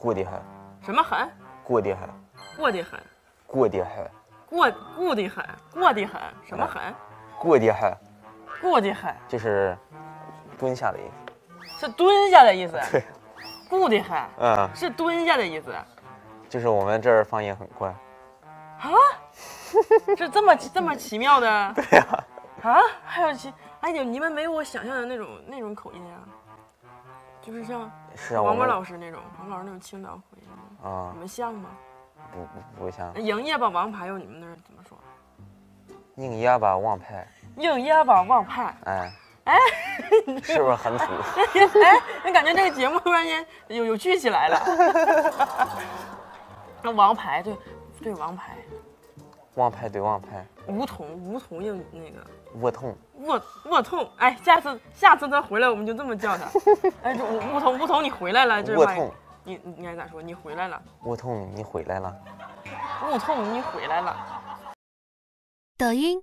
过得很，什么很？过得很，过得很，过得很，过过得很，过得很，什么很？过得很，过得很就是蹲下的意思。是蹲下的意思。对，过得很嗯，是蹲下的意思就是我们这儿方言很怪。啊？是这么这么奇妙的？对呀、啊？还有奇？哎呦，你们没有我想象的那种那种口音啊，就是像是啊，王波老师那种，王老师那种青岛口音，啊你，们像吗？不不不像营业吧王牌用你们那儿怎么说？营业吧王牌。营业吧王牌。哎哎，是不是很土？哎，你感觉这个节目突然间有有趣起来了。那王牌对对王牌，旺派对旺派，梧桐梧桐硬那个沃痛，沃沃痛，哎，下次下次他回来我们就这么叫他。哎，这梧梧桐梧桐你回来了，这话窝痛，你你应该咋说？你回来了，沃痛，你回来了。梧桐你回来了。抖音、